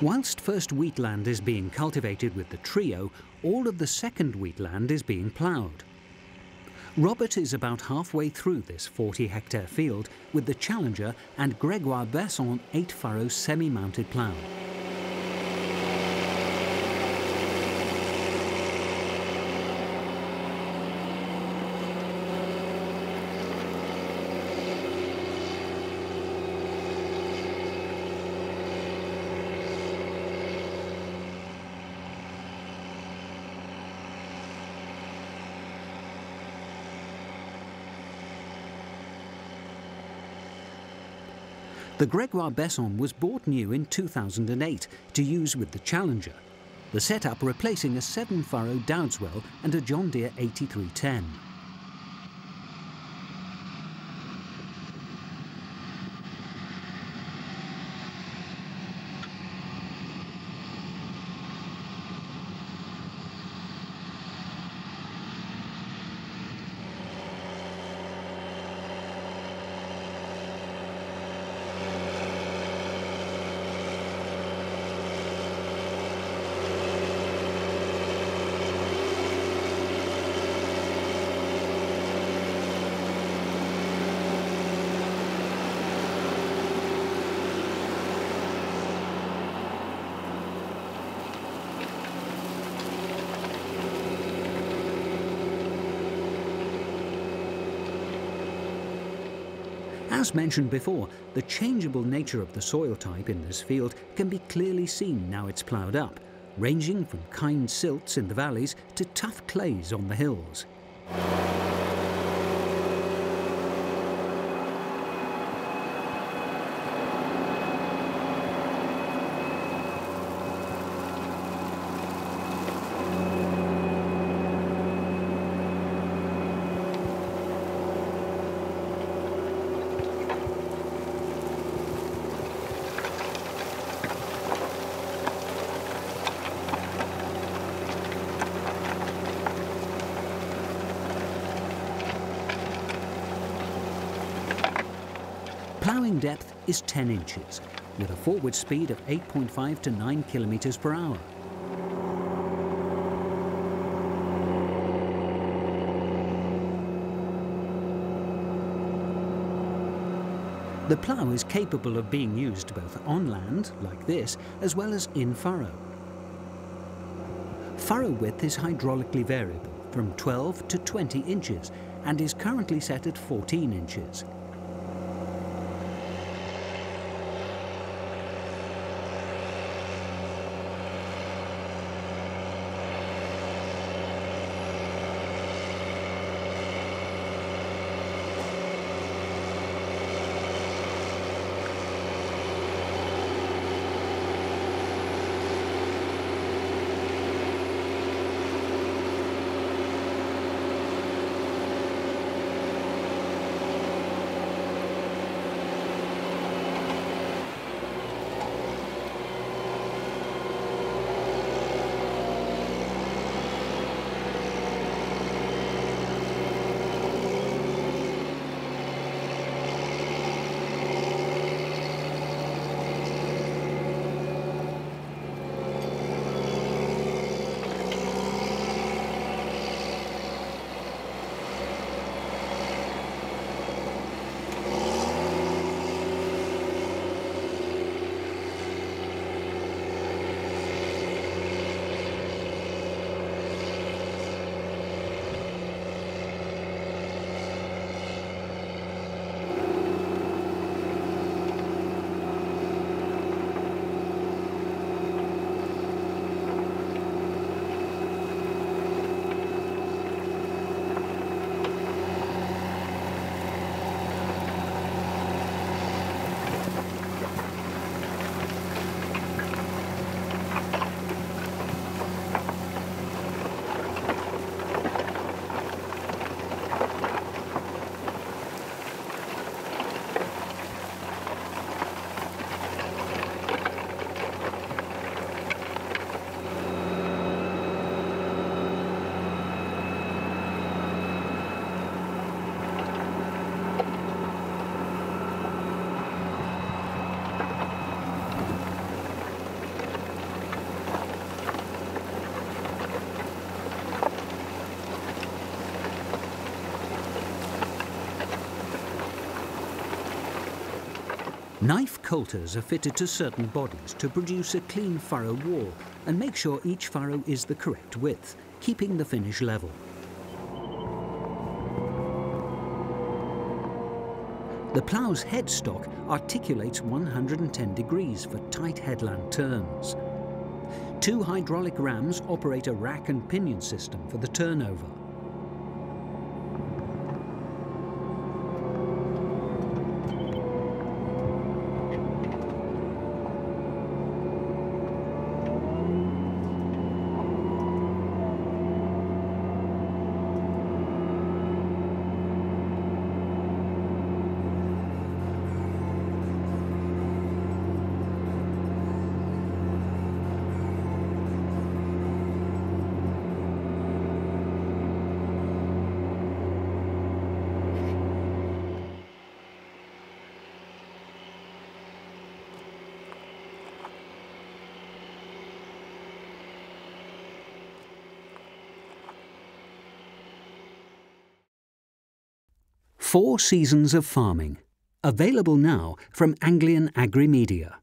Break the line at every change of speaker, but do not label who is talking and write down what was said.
Whilst first wheatland is being cultivated with the trio, all of the second wheatland is being ploughed. Robert is about halfway through this 40 hectare field with the Challenger and Gregoire Besson 8 furrow semi mounted plough. The Gregoire Besson was bought new in 2008 to use with the Challenger, the setup replacing a 7-furrow Dowdeswell and a John Deere 8310. As mentioned before, the changeable nature of the soil type in this field can be clearly seen now it's ploughed up, ranging from kind silts in the valleys to tough clays on the hills. Ploughing depth is 10 inches, with a forward speed of 8.5 to 9 kilometres per hour. The plough is capable of being used both on land, like this, as well as in furrow. Furrow width is hydraulically variable, from 12 to 20 inches, and is currently set at 14 inches. Knife coulters are fitted to certain bodies to produce a clean furrow wall and make sure each furrow is the correct width, keeping the finish level. The plough's headstock articulates 110 degrees for tight headland turns. Two hydraulic rams operate a rack and pinion system for the turnover. Four Seasons of Farming. Available now from Anglian Agrimedia.